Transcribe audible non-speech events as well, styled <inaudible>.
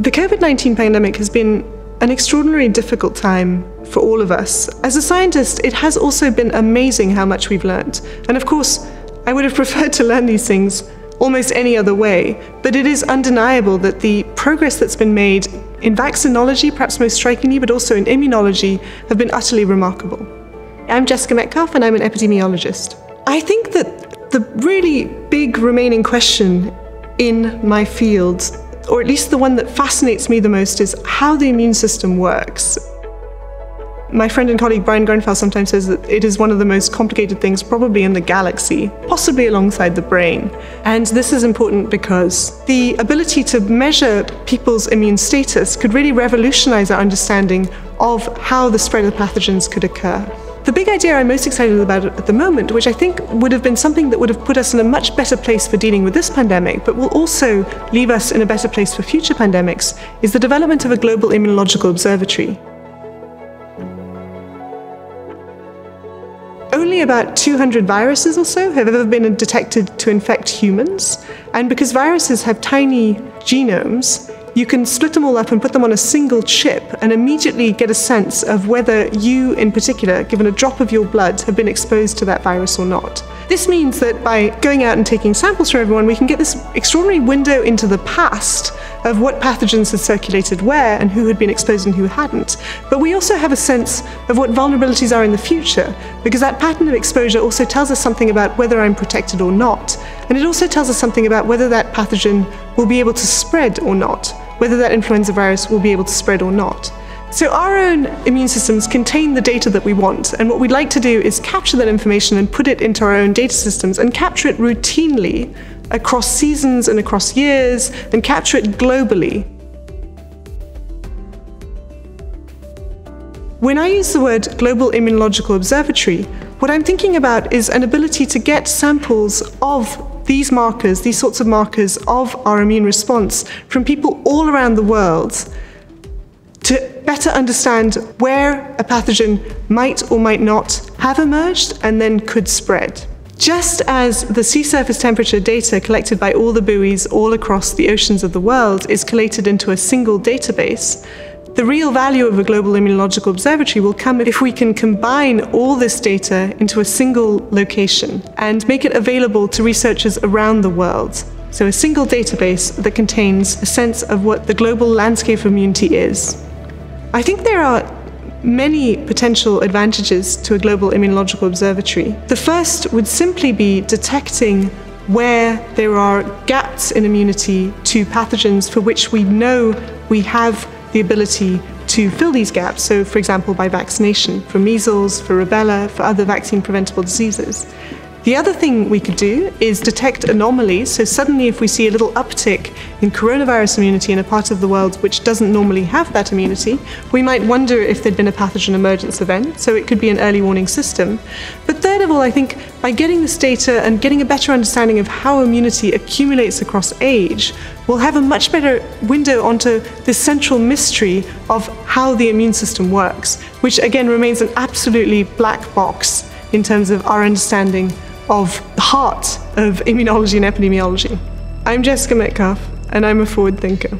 The COVID 19 pandemic has been an extraordinarily difficult time for all of us. As a scientist, it has also been amazing how much we've learned. And of course, I would have <laughs> preferred to learn these things almost any other way, but it is undeniable that the progress that's been made in vaccinology, perhaps most strikingly, but also in immunology, have been utterly remarkable. I'm Jessica Metcalf, and I'm an epidemiologist. I think that the really big remaining question in my field or at least the one that fascinates me the most, is how the immune system works. My friend and colleague Bryan Grenfell sometimes says that it is one of the most complicated things probably in the galaxy, possibly alongside the brain. And this is important because the ability to measure people's immune status could really revolutionize our understanding of how the spread of pathogens could occur. The big idea I'm most excited about at the moment, which I think would have been something that would have put us in a much better place for dealing with this pandemic, but will also leave us in a better place for future pandemics, is the development of a global immunological observatory. Only about 200 viruses or so have ever been detected to infect humans, and because viruses have tiny genomes, you can split them all up and put them on a single chip and immediately get a sense of whether you, in particular, given a drop of your blood, have been exposed to that virus or not. This means that by going out and taking samples from everyone, we can get this extraordinary window into the past of what pathogens had circulated where and who had been exposed and who hadn't. But we also have a sense of what vulnerabilities are in the future, because that pattern of exposure also tells us something about whether I'm protected or not. And it also tells us something about whether that pathogen will be able to spread or not, whether that influenza virus will be able to spread or not. So our own immune systems contain the data that we want, and what we'd like to do is capture that information and put it into our own data systems and capture it routinely across seasons and across years and capture it globally. When I use the word Global Immunological Observatory, what I'm thinking about is an ability to get samples of these markers, these sorts of markers of our immune response from people all around the world to better understand where a pathogen might or might not have emerged and then could spread. Just as the sea surface temperature data collected by all the buoys all across the oceans of the world is collated into a single database, the real value of a global immunological observatory will come if we can combine all this data into a single location and make it available to researchers around the world. So, a single database that contains a sense of what the global landscape of immunity is. I think there are many potential advantages to a global immunological observatory. The first would simply be detecting where there are gaps in immunity to pathogens for which we know we have the ability to fill these gaps. So, for example, by vaccination for measles, for rubella, for other vaccine preventable diseases. The other thing we could do is detect anomalies. So, suddenly, if we see a little uptick in coronavirus immunity in a part of the world which doesn't normally have that immunity, we might wonder if there'd been a pathogen emergence event. So, it could be an early warning system. But third of all, I think by getting this data and getting a better understanding of how immunity accumulates across age, we'll have a much better window onto this central mystery of how the immune system works, which again remains an absolutely black box in terms of our understanding of the heart of immunology and epidemiology. I'm Jessica Metcalf, and I'm a forward thinker.